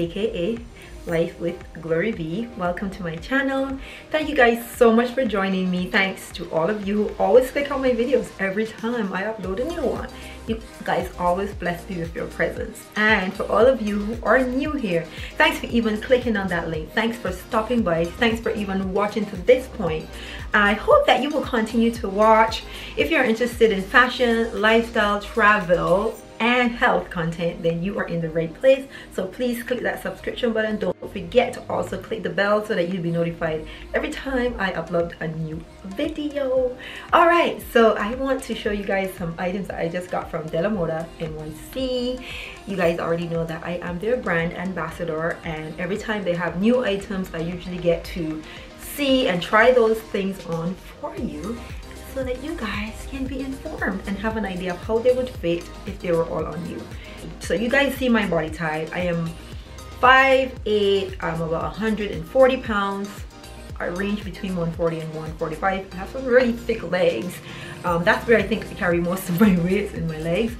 aka Life with Gloree B. Welcome to my channel. Thank you guys so much for joining me. Thanks to all of you who always click on my videos every time I upload a new one. You guys always bless me with your presence. And for all of you who are new here, thanks for even clicking on that link. Thanks for stopping by. Thanks for even watching to this point. I hope that you will continue to watch. If you're interested in fashion, lifestyle, travel, and health content then you are in the right place. So please click that subscription button. Don't forget to also click the bell so that you'll be notified every time I upload a new video. All right so I want to show you guys some items that I just got from Dela Moda NYC you guys already know that I am their brand ambassador and every time they have new items I usually get to see and try those things on for you so that you guys can be informed and have an idea of how they would fit if they were all on you. So you guys see my body type. I am 5'8", I'm about 140 pounds. I range between 140 and 145. I have some really thick legs. Um, that's where I think I carry most of my weight in my legs.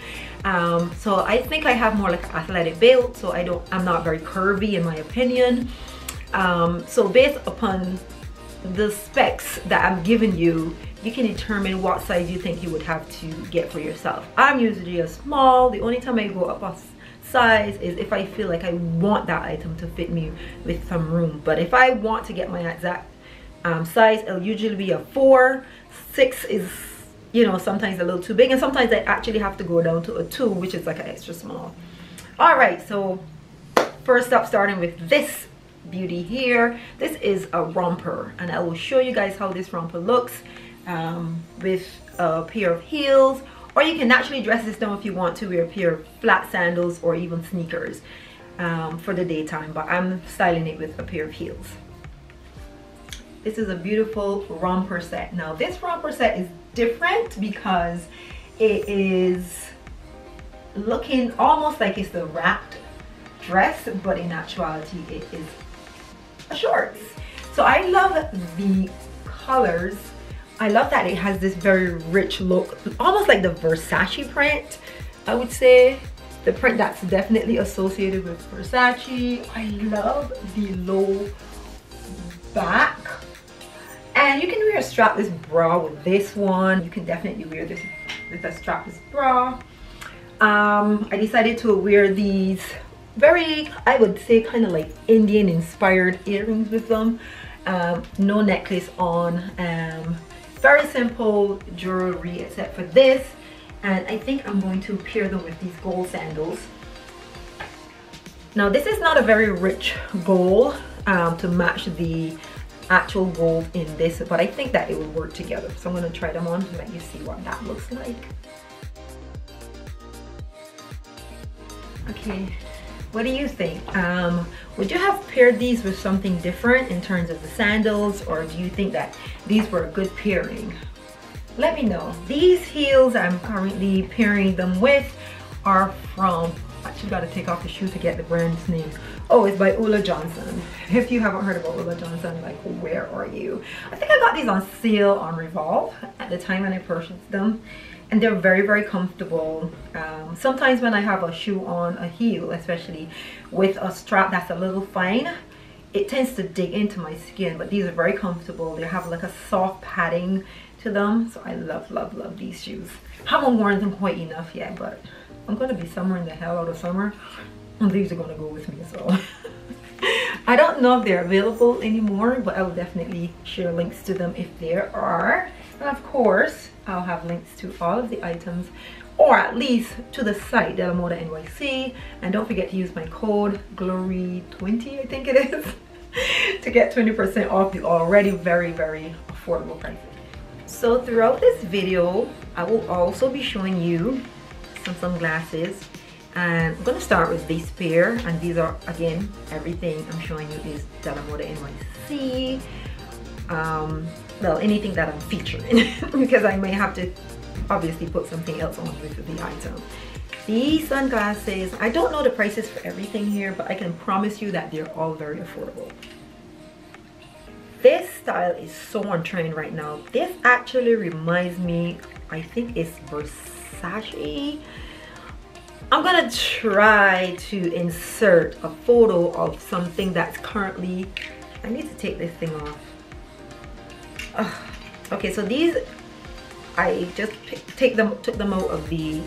Um, so I think I have more like athletic build. So I don't, I'm not very curvy in my opinion. Um, so based upon the specs that I'm giving you, you can determine what size you think you would have to get for yourself. I'm usually a small. The only time I go up a size is if I feel like I want that item to fit me with some room. But if I want to get my exact um, size, it'll usually be a four. Six is, you know, sometimes a little too big. And sometimes I actually have to go down to a two, which is like an extra small. All right, so first up, starting with this beauty here. This is a romper and I will show you guys how this romper looks um, with a pair of heels or you can naturally dress this down if you want to wear a pair of flat sandals or even sneakers um, for the daytime but I'm styling it with a pair of heels. This is a beautiful romper set. Now this romper set is different because it is looking almost like it's the wrapped dress but in actuality it is a shorts. So I love the colors I love that it has this very rich look, almost like the Versace print, I would say. The print that's definitely associated with Versace. I love the low back. And you can wear a strapless bra with this one. You can definitely wear this with a strapless bra. Um, I decided to wear these very, I would say kind of like Indian inspired earrings with them. Um, no necklace on. Um, very simple jewelry except for this. And I think I'm going to pair them with these gold sandals. Now this is not a very rich gold um, to match the actual gold in this but I think that it will work together. So I'm going to try them on to let you see what that looks like. Okay what do you think? Um, would you have paired these with something different in terms of the sandals or do you think that these were a good pairing? Let me know. These heels I'm currently pairing them with are from, actually got to take off the shoe to get the brand's name. Oh, it's by Ulla Johnson. If you haven't heard about Ulla Johnson, like where are you? I think I got these on sale on Revolve at the time when I purchased them and they're very very comfortable. Um, sometimes when I have a shoe on a heel especially with a strap that's a little fine it tends to dig into my skin. But these are very comfortable. They have like a soft padding to them. So I love love love these shoes. Haven't worn them quite enough yet but I'm gonna be somewhere in the hell out of summer. And these are gonna go with me so. I don't know if they're available anymore but I will definitely share links to them if there are and of course I'll have links to all of the items or at least to the site Dela Moda NYC and don't forget to use my code GLOREE20 I think it is to get 20% off the already very very affordable prices. So throughout this video I will also be showing you some sunglasses. And I'm gonna start with this pair. And these are again everything I'm showing you is Dela Moda NYC um, well anything that I'm featuring because I may have to obviously put something else on with the item. These sunglasses I don't know the prices for everything here but I can promise you that they're all very affordable. This style is so on trend right now. This actually reminds me I think it's Versace. I'm gonna try to insert a photo of something that's currently, I need to take this thing off. Ugh. Okay, so these, I just take them, took them out of the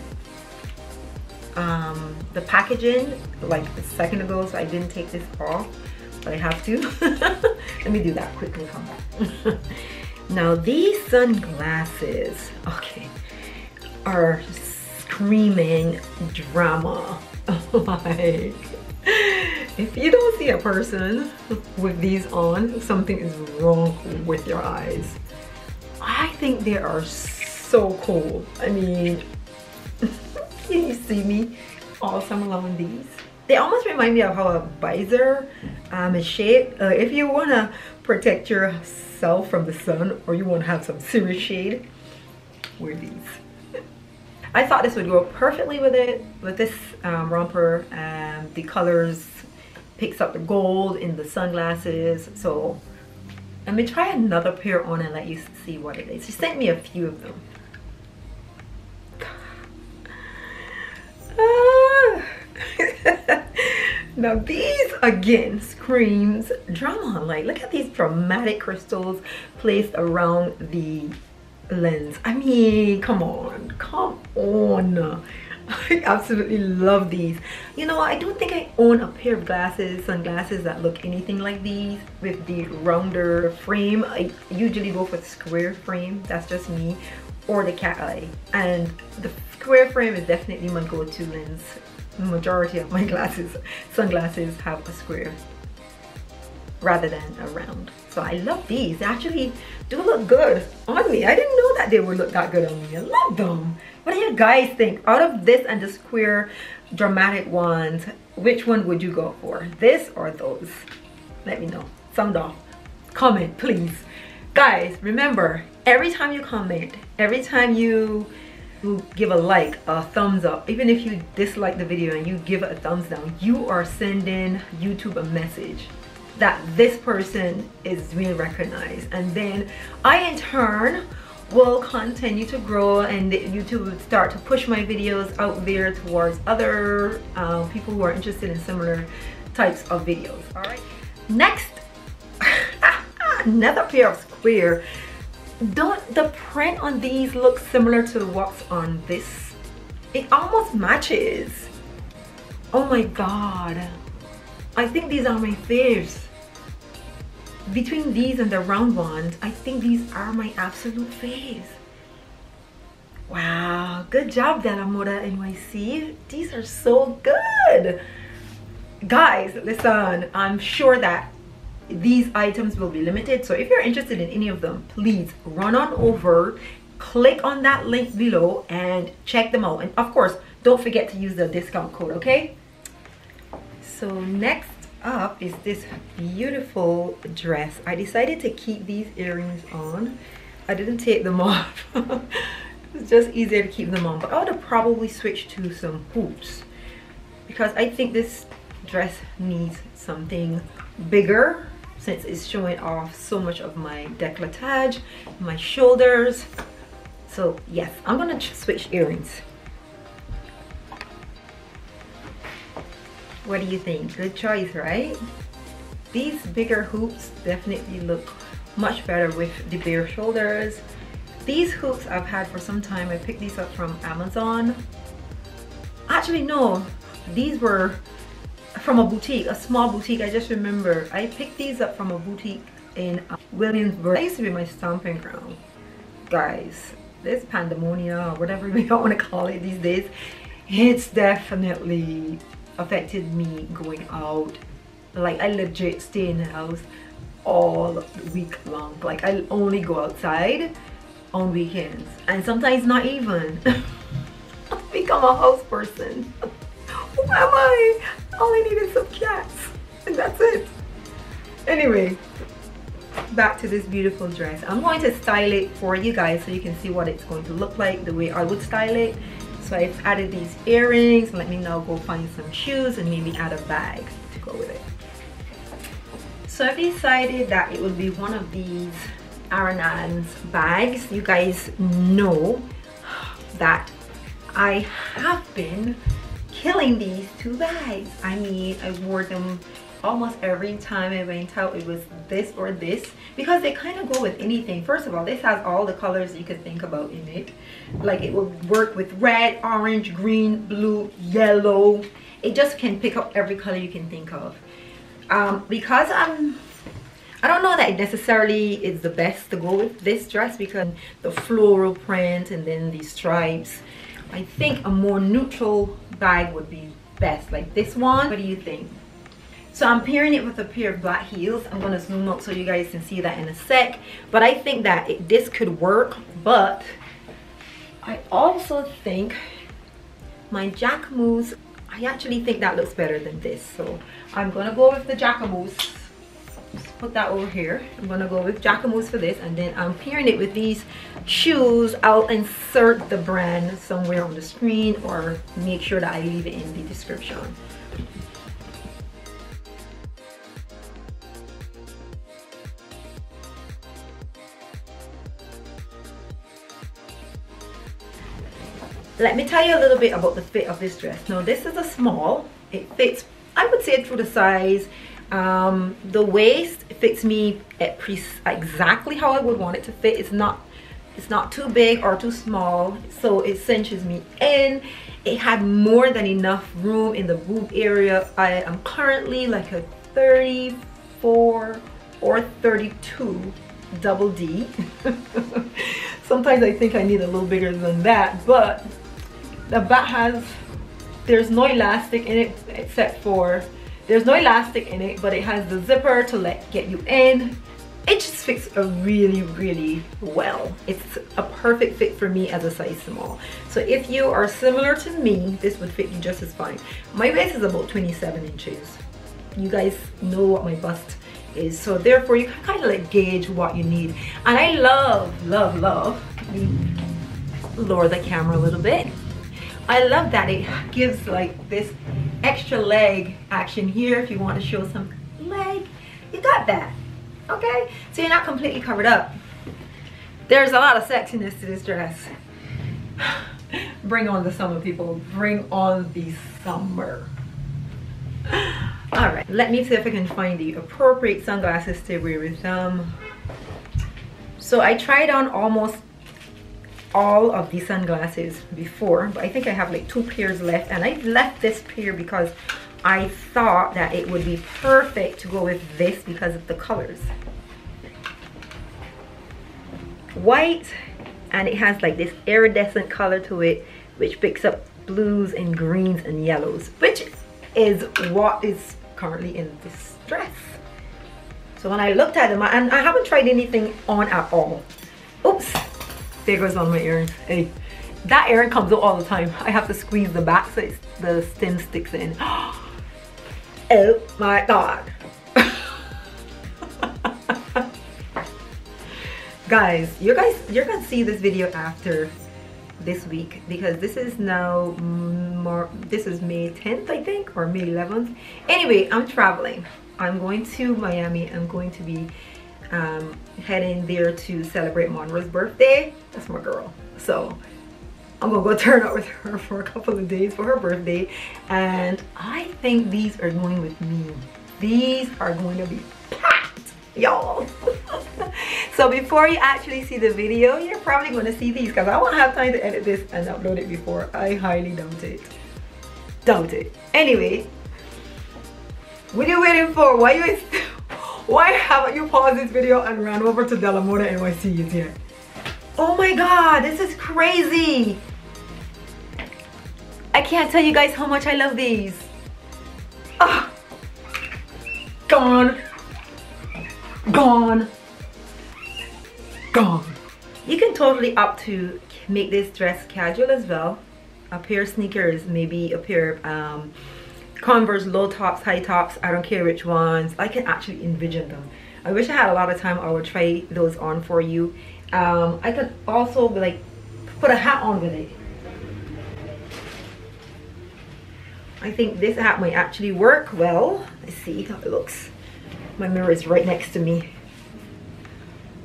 um, the packaging like a second ago, so I didn't take this off, but I have to. Let me do that quickly, come back. now these sunglasses, okay, are screaming drama. like, if you don't see a person with these on, something is wrong with your eyes. I think they are so cool. I mean, can you see me all summer long in these? They almost remind me of how a visor um, is shaped. Uh, if you want to protect yourself from the sun or you want to have some serious shade, wear these. I thought this would go perfectly with it, with this um, romper. and the colors picks up the gold in the sunglasses. So let me try another pair on and let you see what it is. She sent me a few of them. now these again screams drama like look at these dramatic crystals placed around the lens i mean come on come on I absolutely love these. You know, I don't think I own a pair of glasses, sunglasses that look anything like these with the rounder frame. I usually go for the square frame, that's just me, or the cat eye. And the square frame is definitely my go-to lens the majority of my glasses, sunglasses have a square rather than a round. So I love these. They actually do look good on me. I didn't know that they would look that good on me. I love them. What do you guys think? Out of this and the square dramatic ones, which one would you go for? This or those? Let me know. Sound off. Comment, please. Guys, remember, every time you comment, every time you give a like, a thumbs up, even if you dislike the video and you give it a thumbs down, you are sending YouTube a message that this person is being recognized. And then I in turn will continue to grow and YouTube start to push my videos out there towards other uh, people who are interested in similar types of videos. All right. Next, another pair of square don't the print on these look similar to what's on this it almost matches oh my god i think these are my faves. Between these and the round ones i think these are my absolute faves. Wow good job Dela Moda NYC these are so good. Guys listen i'm sure that these items will be limited so if you're interested in any of them please run on over click on that link below and check them out. And of course don't forget to use the discount code okay so next up is this beautiful dress i decided to keep these earrings on i didn't take them off it's just easier to keep them on but i would have probably switched to some hoops because i think this dress needs something bigger since it's showing off so much of my decolletage, my shoulders. So yes, I'm gonna switch earrings. What do you think? Good choice, right? These bigger hoops definitely look much better with the bare shoulders. These hoops I've had for some time. I picked these up from Amazon. Actually, no. These were from a boutique, a small boutique. I just remember I picked these up from a boutique in uh, Williamsburg. That used to be my stomping ground. Guys, this pandemonia or whatever we want to call it these days, it's definitely affected me going out. Like I legit stay in the house all week long. Like I only go outside on weekends and sometimes not even. become a house person. Who am I? all I need is some cats and that's it anyway back to this beautiful dress I'm going to style it for you guys so you can see what it's going to look like the way I would style it so I've added these earrings let me now go find some shoes and maybe add a bag to go with it so I've decided that it will be one of these Aranaz bags you guys know that I have been killing these two bags. I mean, I wore them almost every time I went out it was this or this because they kind of go with anything. First of all this has all the colors you could think about in it. Like it will work with red orange green blue yellow. It just can pick up every color you can think of. Um, because I'm I don't know that it necessarily is the best to go with this dress because the floral print and then the stripes. I think a more neutral bag would be best. Like this one what do you think so I'm pairing it with a pair of black heels. I'm gonna zoom up so you guys can see that in a sec. But I think that it, this could work, but I also think my Jacquemus, I actually think that looks better than this. So I'm gonna go with the Jacquemus. Just put that over here. I'm gonna go with Jacquemus for this and then I'm pairing it with these shoes. I'll insert the brand somewhere on the screen or make sure that I leave it in the description. Let me tell you a little bit about the fit of this dress. Now this is a small it fits i would say through the size. Um, the waist fits me at exactly how i would want it to fit. It's not it's not too big or too small so it cinches me in. It had more than enough room in the boob area. I am currently like a 34 or 32 double d. Sometimes i think i need a little bigger than that but the back has there's no elastic in it except for there's no elastic in it but it has the zipper to let get you in. It just fits a really really well. It's a perfect fit for me as a size small. So if you are similar to me this would fit you just as fine. My waist is about 27 inches. You guys know what my bust is. So therefore you can kind of like gauge what you need. And I love love love lower the camera a little bit I love that it gives like this extra leg action here if you want to show some leg. You got that okay? So you're not completely covered up. There's a lot of sexiness to this dress. Bring on the summer people. Bring on the summer. All right let me see if I can find the appropriate sunglasses to wear with them so I tried on almost all of these sunglasses before but I think I have like two pairs left and I left this pair because I thought that it would be perfect to go with this because of the colors. White and it has like this iridescent color to it which picks up blues and greens and yellows which is what is currently in this dress so when I looked at them and I haven't tried anything on at all there goes of my earrings. Hey, that earring comes out all the time. I have to squeeze the back so the stem sticks in. oh my god. guys, you guys, you're gonna see this video after this week because this is now more this is May 10th I think or May 11th anyway I'm traveling I'm going to Miami I'm going to be um, heading there to celebrate Monroe's birthday. That's my girl. So I'm gonna go turn up with her for a couple of days for her birthday. And I think these are going with me. These are going to be packed, y'all. so before you actually see the video, you're probably gonna see these because I won't have time to edit this and upload it before. I highly doubt it. Doubt it. Anyway, what are you waiting for? Why are you why haven't you paused this video and ran over to Delamoda NYC yet? here? Oh my god, this is crazy. I can't tell you guys how much I love these. Ah, gone, gone, gone. You can totally opt to make this dress casual as well. A pair of sneakers, maybe a pair of um, Converse low tops, high tops, I don't care which ones. I can actually envision them. I wish I had a lot of time I would try those on for you. Um, I could also like put a hat on with it. I think this hat might actually work well. Let's see how it looks. My mirror is right next to me.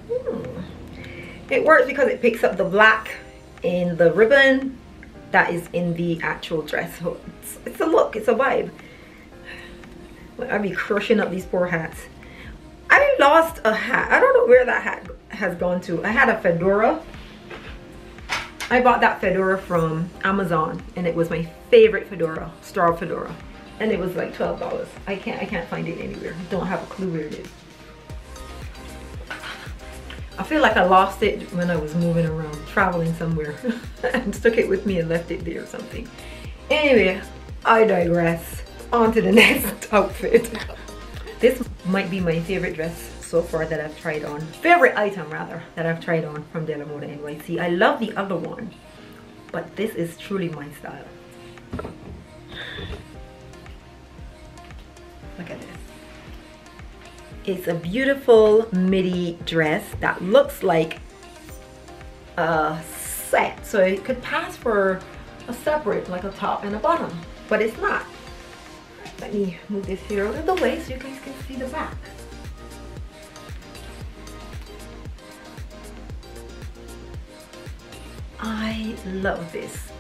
Hmm. It works because it picks up the black in the ribbon that is in the actual dress. It's, a look, it's a vibe. I'd be crushing up these poor hats. I lost a hat. I don't know where that hat has gone to. I had a fedora. I bought that fedora from Amazon and it was my favorite fedora, straw fedora. And it was like $12. I can't I can't find it anywhere. Don't have a clue where it is. I feel like I lost it when I was moving around, traveling somewhere and took it with me and left it there or something. Anyway, I digress. On to the next outfit. This might be my favorite dress so far that I've tried on. Favorite item rather that I've tried on from Dela Moda NYC. I love the other one, but this is truly my style. Look at this. It's a beautiful midi dress that looks like a set. So it could pass for a separate, like a top and a bottom, but it's not. Let me move this here out of the way so you guys can see the back. I love this.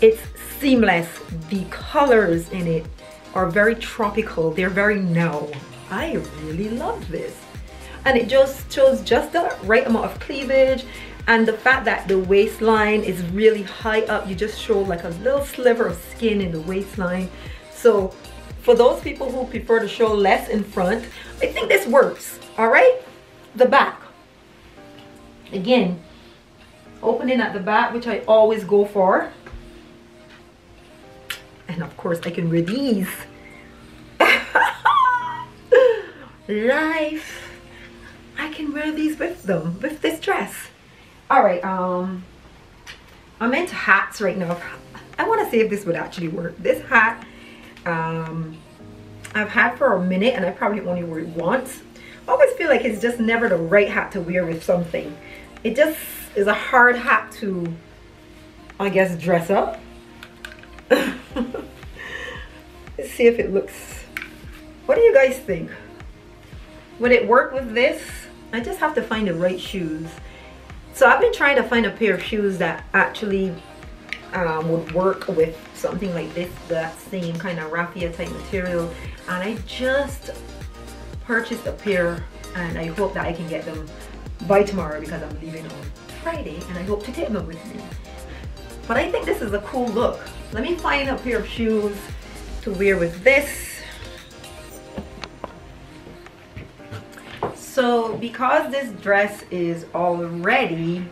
It's seamless. The colors in it are very tropical. They're very now. I really love this. And it just shows just the right amount of cleavage and the fact that the waistline is really high up. You just show like a little sliver of skin in the waistline. So for those people who prefer to show less in front, I think this works, all right? The back. Again, opening at the back, which I always go for. And of course, I can wear these life. I can wear these with them with this dress. All right um I'm into hats right now. I want to see if this would actually work. This hat um I've had for a minute and I probably only wore it once. I always feel like it's just never the right hat to wear with something. It just is a hard hat to I guess dress up. Let's see if it looks what do you guys think would it work with this? I just have to find the right shoes. So I've been trying to find a pair of shoes that actually um, would work with something like this, that same kind of raffia type material. And I just purchased a pair and I hope that I can get them by tomorrow because I'm leaving on Friday and I hope to take them with me. But I think this is a cool look. Let me find a pair of shoes to wear with this So because this dress is already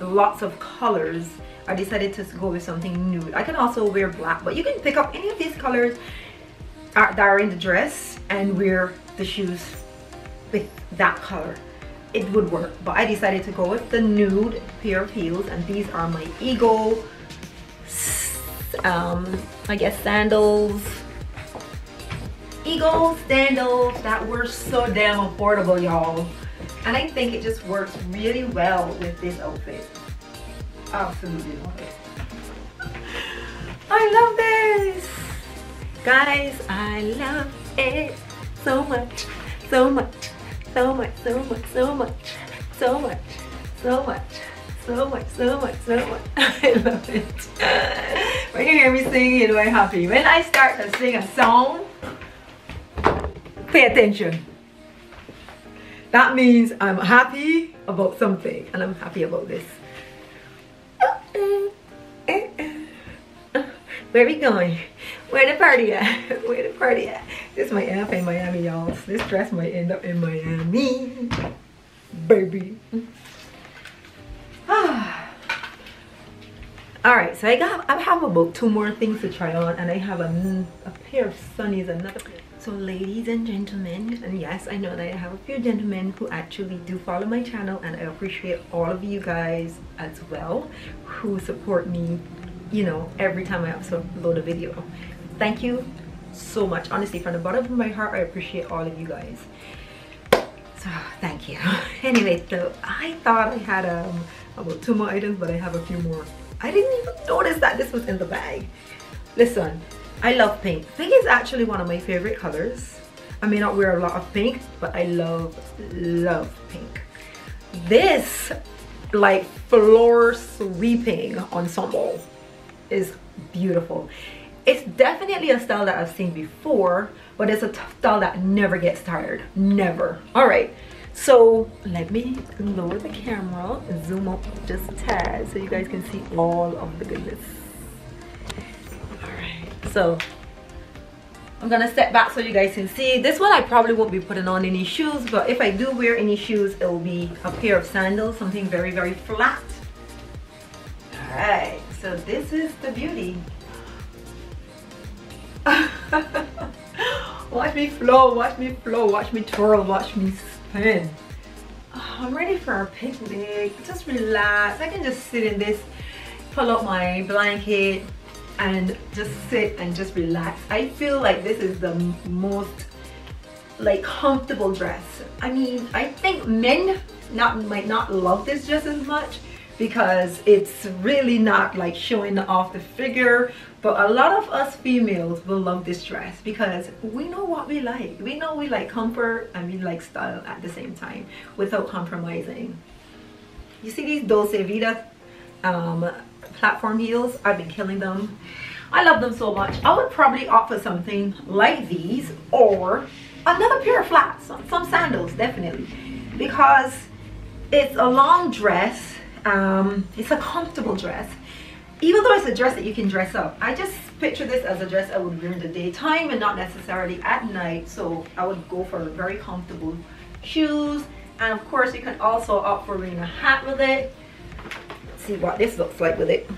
lots of colors, I decided to go with something nude. I can also wear black, but you can pick up any of these colors that are in the dress and wear the shoes with that color. It would work, but I decided to go with the nude pair of heels and these are my Ego, um, I guess sandals Ego sandals that were so damn affordable, y'all. And I think it just works really well with this outfit. Absolutely love it. I love this. Guys, I love it so much, so much, so much, so much, so much, so much, so much, so much, so much, so much. I love it. when you hear me sing, you know I'm happy. When I start to sing a song, pay attention. That means I'm happy about something and I'm happy about this. Where we going? Where the party at? Where the party at? This might end up in Miami, y'all. This dress might end up in Miami. Baby. Alright, so I got I have about two more things to try on and I have a, a pair of sunnies, another pair so ladies and gentlemen and yes i know that i have a few gentlemen who actually do follow my channel and i appreciate all of you guys as well who support me you know every time i upload a video. Thank you so much. Honestly from the bottom of my heart i appreciate all of you guys. So thank you. Anyway so i thought i had um about two more items but i have a few more. I didn't even notice that this was in the bag. Listen I love pink. Pink is actually one of my favorite colors. I may not wear a lot of pink, but I love, love pink. This like floor sweeping ensemble is beautiful. It's definitely a style that I've seen before, but it's a style that never gets tired. Never. All right. So let me lower the camera and zoom up just a tad so you guys can see all of the goodness. So I'm gonna step back so you guys can see. This one I probably won't be putting on any shoes, but if I do wear any shoes, it will be a pair of sandals, something very, very flat. All right, so this is the beauty. watch me flow, watch me flow, watch me twirl, watch me spin. Oh, I'm ready for a picnic. Just relax. I can just sit in this, pull up my blanket, and just sit and just relax. I feel like this is the most like comfortable dress. I mean, I think men not might not love this just as much because it's really not like showing off the figure but a lot of us females will love this dress because we know what we like we know we like comfort and we like style at the same time without compromising you see these Dolce Vita um, platform heels I've been killing them. I love them so much. I would probably opt for something like these or another pair of flats some sandals definitely. Because it's a long dress. Um, it's a comfortable dress. Even though it's a dress that you can dress up I just picture this as a dress I would wear in the daytime and not necessarily at night. So I would go for very comfortable shoes. And of course you can also opt for wearing a hat with it see what this looks like with it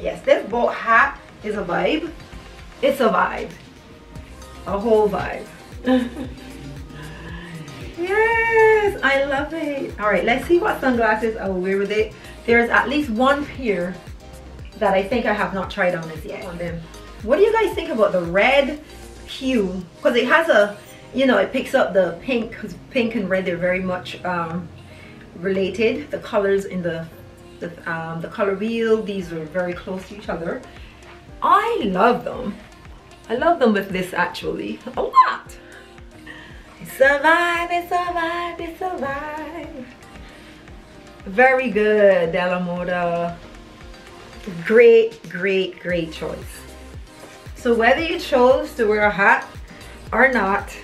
yes this boat hat is a vibe it's a vibe a whole vibe Yes, I love it. All right, let's see what sunglasses I will wear with it. There's at least one pair that I think I have not tried on this yet on them. What do you guys think about the red hue? Because it has a, you know, it picks up the pink, because pink and red, they're very much um, related. The colors in the, the, um, the color wheel, these are very close to each other. I love them. I love them with this actually, a lot. Survive, it's survive, it's survive. Very good, Dela Moda. Great, great, great choice. So whether you chose to wear a hat or not,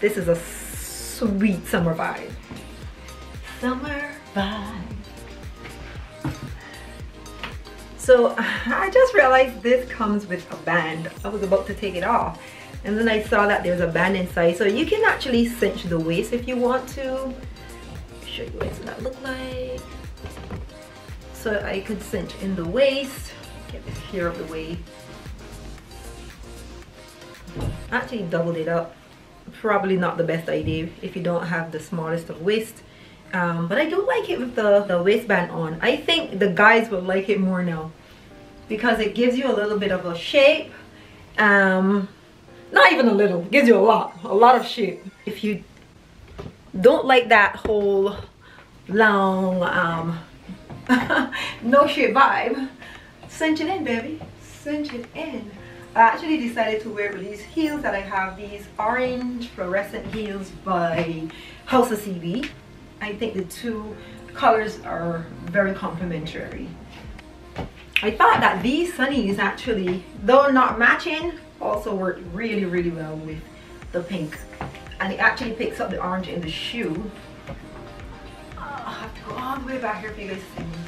this is a sweet summer vibe. Summer vibe. So I just realized this comes with a band. I was about to take it off and then I saw that there's a band inside so you can actually cinch the waist if you want to show you what that look like so I could cinch in the waist get this here of the way actually doubled it up probably not the best idea if you don't have the smallest of waist um, but I do like it with the, the waistband on. I think the guys will like it more now because it gives you a little bit of a shape. Um, not even a little gives you a lot a lot of shape. If you don't like that whole long um no shape vibe cinch it in baby cinch it in I actually decided to wear these heels that I have these orange fluorescent heels by House of CB I think the two colors are very complementary I thought that these sunnies actually though not matching also worked really, really well with the pink. And it actually picks up the orange in the shoe. Oh, i have to go all the way back here for you guys to see.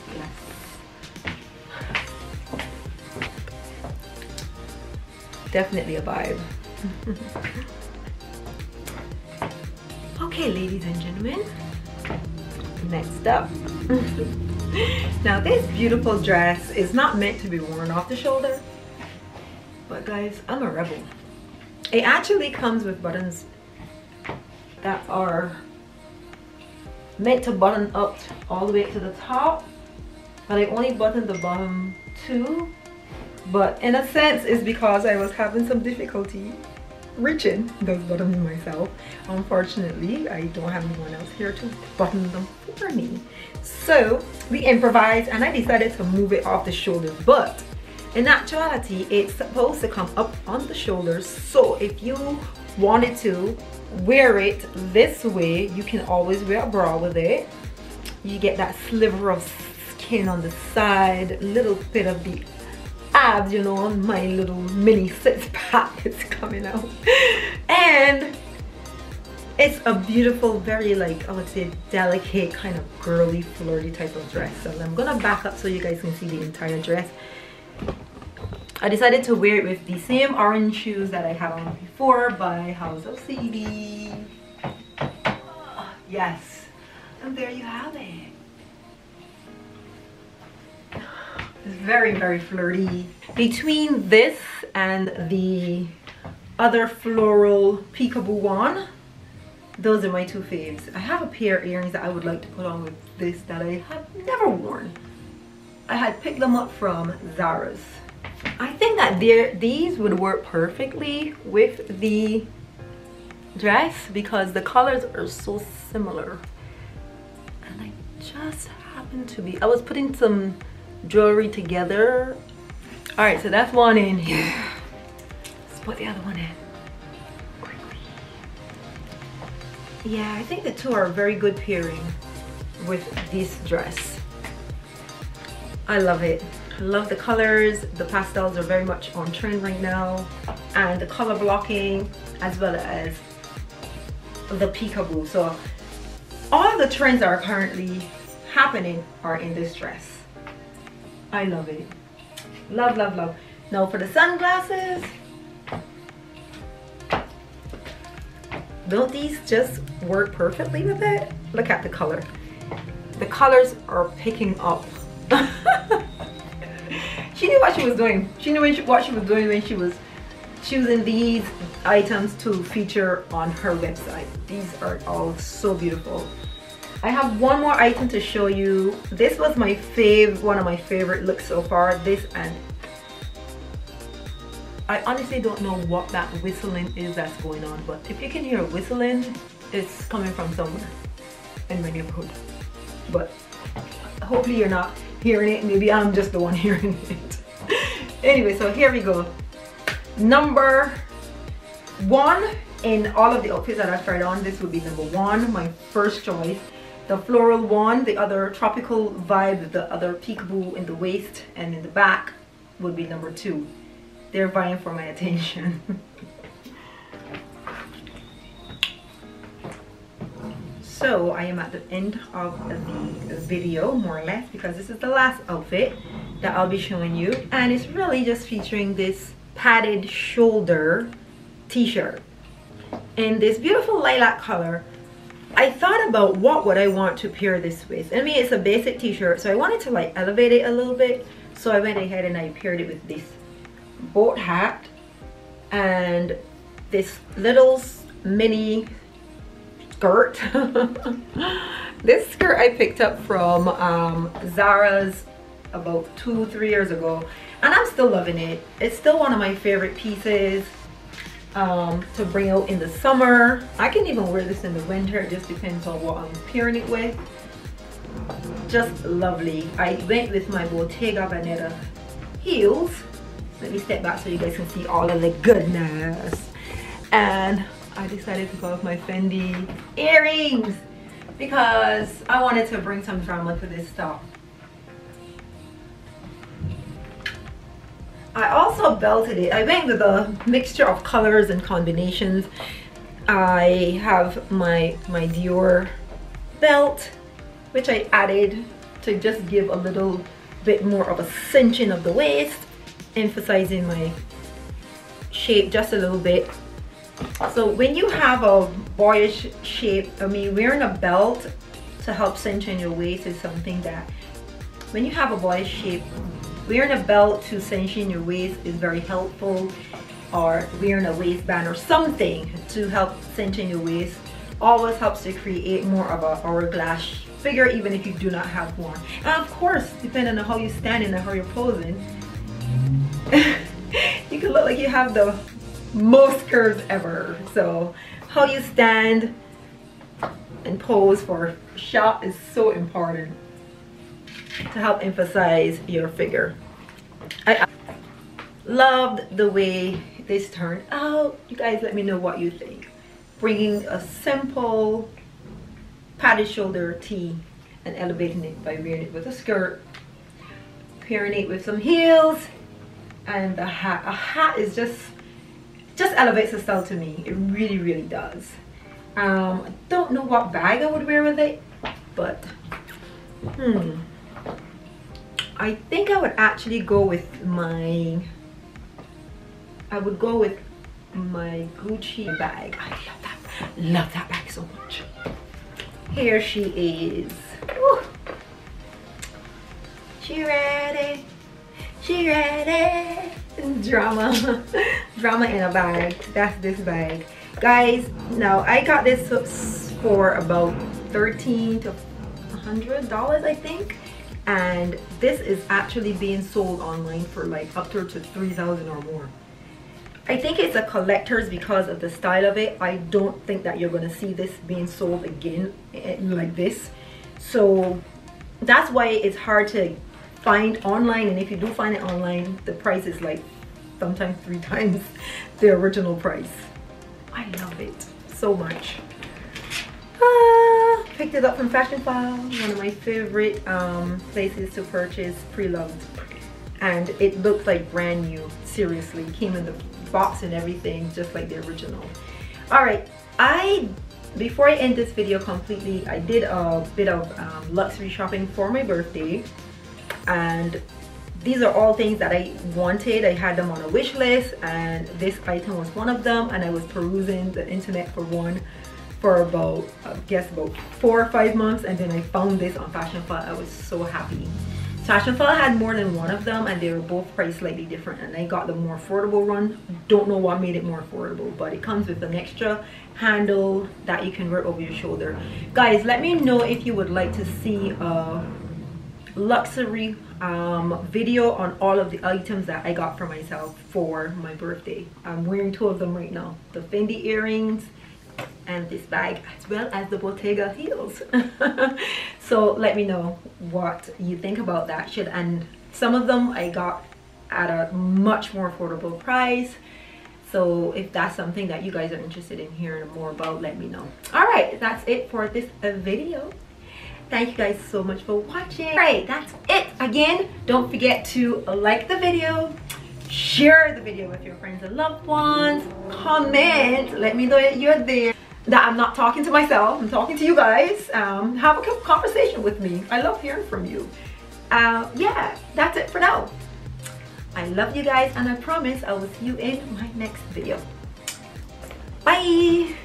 Definitely a vibe. okay, ladies and gentlemen. Next up. now this beautiful dress is not meant to be worn off the shoulder but guys, I'm a rebel. It actually comes with buttons that are meant to button up all the way to the top. But I only buttoned the bottom two. But in a sense, it's because I was having some difficulty reaching those buttons myself. Unfortunately, I don't have anyone else here to button them for me. So we improvised and I decided to move it off the shoulders. But in actuality it's supposed to come up on the shoulders so if you wanted to wear it this way you can always wear a bra with it you get that sliver of skin on the side, little bit of the abs, you know, my little mini six pack is coming out. And it's a beautiful, very like, I would say delicate, kind of girly, flirty type of dress. So I'm gonna back up so you guys can see the entire dress. I decided to wear it with the same orange shoes that I had on before by House of CB. Ah, yes, and there you have it. Very, very flirty. Between this and the other floral peekaboo one, those are my two faves. I have a pair of earrings that I would like to put on with this that I have never worn. I had picked them up from Zara's. I think that these would work perfectly with the dress because the colors are so similar. And I just happen to be, I was putting some jewelry together. All right, so that's one in here. Let's put the other one in. Yeah, I think the two are very good pairing with this dress. I love it. I love the colors. The pastels are very much on trend right now. And the color blocking as well as the peekaboo. So all the trends that are currently happening are in this dress. I love it. Love, love, love. Now for the sunglasses. Don't these just work perfectly with it? Look at the color. The colors are picking up. she knew what she was doing. She knew what she was doing when she was choosing these items to feature on her website. These are all so beautiful. I have one more item to show you. This was my fave, one of my favorite looks so far. This and I honestly don't know what that whistling is that's going on, but if you can hear whistling, it's coming from somewhere in my neighborhood. But hopefully you're not hearing it. Maybe I'm just the one hearing it. anyway, so here we go. Number one in all of the outfits that I've tried on, this would be number one, my first choice the floral one, the other tropical vibe, the other peekaboo in the waist and in the back would be number two. They're vying for my attention. so I am at the end of the video more or less because this is the last outfit that I'll be showing you and it's really just featuring this padded shoulder t-shirt in this beautiful lilac color I thought about what would I want to pair this with. I mean, it's a basic t-shirt, so I wanted to like elevate it a little bit. So I went ahead and I paired it with this boat hat and this little mini skirt. this skirt I picked up from um, Zara's about two, three years ago. And I'm still loving it. It's still one of my favorite pieces um, to bring out in the summer. I can even wear this in the winter. It just depends on what I'm pairing it with. Just lovely. I went with my Bottega Veneta heels. Let me step back so you guys can see all of the goodness. And I decided to go with my Fendi earrings because I wanted to bring some drama to this stuff. I also belted it. I went with a mixture of colors and combinations. I have my, my Dior belt, which I added to just give a little bit more of a cinching of the waist, emphasizing my shape just a little bit. So when you have a boyish shape, I mean, wearing a belt to help cinch in your waist is something that when you have a boyish shape, Wearing a belt to cinch in your waist is very helpful or wearing a waistband or something to help cinch in your waist always helps to create more of a hourglass figure even if you do not have one. And of course, depending on how you stand and how you're posing, you can look like you have the most curves ever. So how you stand and pose for a shot is so important to help emphasize your figure. I loved the way this turned out. You guys let me know what you think. Bringing a simple padded shoulder tee and elevating it by wearing it with a skirt pairing it with some heels and a hat a hat is just just elevates the style to me it really really does um i don't know what bag i would wear with it but hmm i think i would actually go with my i would go with my gucci bag. I love that love that bag so much. Here she is. Woo. she ready she ready. Drama drama in a bag. That's this bag. Guys now i got this for about 13 to 100 dollars i think and this is actually being sold online for like up to, to 3000 or more I think it's a collector's because of the style of it. I don't think that you're going to see this being sold again eh, like this. So that's why it's hard to find online and if you do find it online the price is like sometimes three times the original price i love it so much ah, picked it up from Fashionphile one of my favorite um, places to purchase pre-loved and it looks like brand new. Seriously came in the box and everything just like the original. All right i before I end this video completely, I did a bit of um, luxury shopping for my birthday. And these are all things that I wanted. I had them on a wish list and this item was one of them and I was perusing the internet for one for about, I guess about four or five months and then I found this on Fashion Fashionphile. I was so happy. Fashion Fashionphile had more than one of them and they were both priced slightly different and I got the more affordable one. Don't know what made it more affordable but it comes with an extra handle that you can wear over your shoulder. Guys, let me know if you would like to see a luxury um, video on all of the items that I got for myself for my birthday. I'm wearing two of them right now. The Fendi earrings and this bag as well as the Bottega heels. so let me know what you think about that should And some of them I got at a much more affordable price. So if that's something that you guys are interested in hearing more about, let me know. All right, that's it for this uh, video thank you guys so much for watching all right that's it again don't forget to like the video share the video with your friends and loved ones. Comment. Let me know that you're there. That i'm not talking to myself. I'm talking to you guys. Um, have a conversation with me. I love hearing from you. Uh, yeah that's it for now. I love you guys and i promise i will see you in my next video. Bye